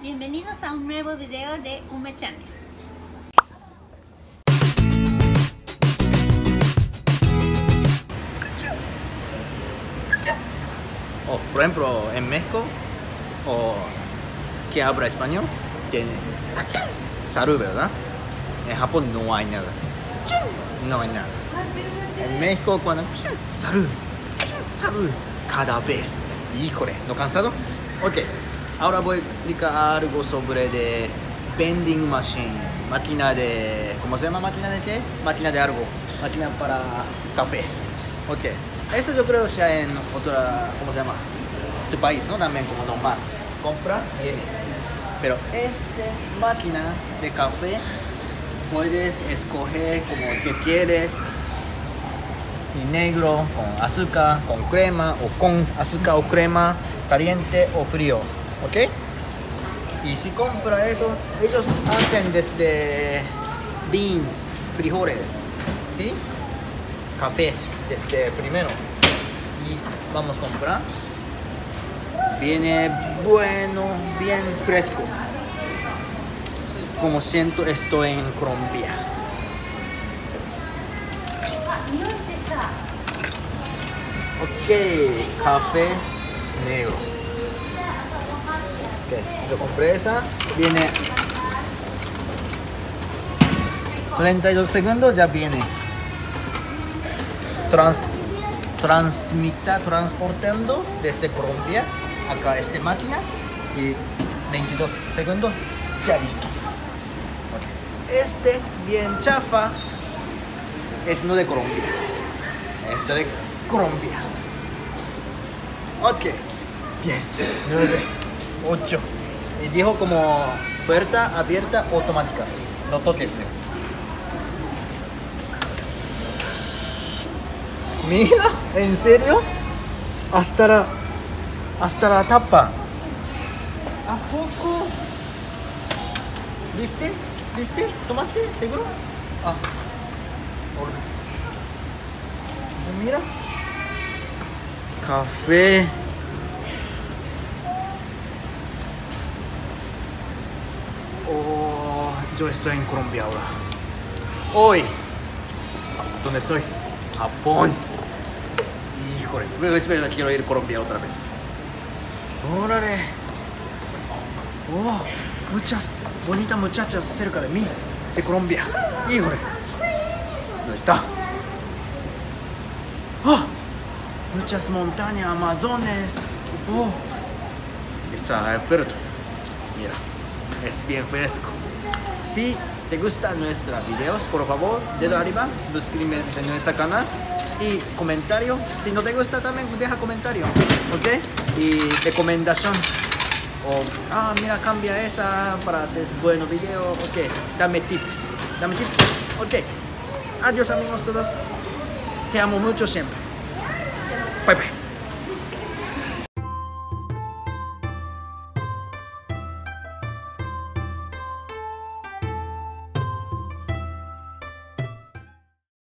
Bienvenidos a un nuevo video de Ume Channel. O, por ejemplo, en México, o que habla español, tiene salud, ¿verdad? En Japón no hay nada. No hay nada. En México, cuando salud, salud, cada vez. Híjole, ¿no cansado? Ok, ahora voy a explicar algo sobre de vending machine, máquina de, ¿cómo se llama máquina de qué? Máquina de algo, máquina para café. Ok, esto yo creo sea en otra, ¿cómo se llama? Tu país, ¿no? También como normal. Compra, viene. Pero esta máquina de café puedes escoger como que quieres. Y negro, con azúcar, con crema, o con azúcar o crema, caliente o frío. ¿Ok? Y si compra eso, ellos hacen desde beans, frijoles, ¿sí? Café, desde primero. Y vamos a comprar. Viene bueno, bien fresco. Como siento, estoy en Colombia. Ok, café negro. Ok, yo compré esa. Viene 32 segundos, ya viene. Trans, transmita, transportando desde Colombia acá esta máquina y 22 segundos, ya listo. Este bien chafa es no de Colombia. Este de Colombia. Ok. 10, 9, 8. Y dijo como puerta abierta automática. No toques. Mira, ¿en serio? Hasta la, hasta la tapa. ¿A poco? ¿Viste? ¿Viste? ¿Tomaste? ¿Seguro? Ah. Mira. Café. Oh, yo estoy en Colombia ahora. Hoy. ¿Dónde estoy? Japón. Híjole, espera, quiero ir a Colombia otra vez. Órale. Oh, muchas bonitas muchachas cerca de mí, de Colombia. Híjole. ¿Dónde está? Oh, muchas montañas, amazones. Oh, está Alberto. Mira, es bien fresco. Si te gustan nuestros videos, por favor, dedo arriba, suscríbete a nuestro canal y comentario. Si no te gusta también deja comentario, ¿ok? Y recomendación. O, ah, mira, cambia esa para hacer buenos videos, ok. Dame tips, dame tips, ok. Adiós amigos todos. Te amo mucho siempre. Bye bye.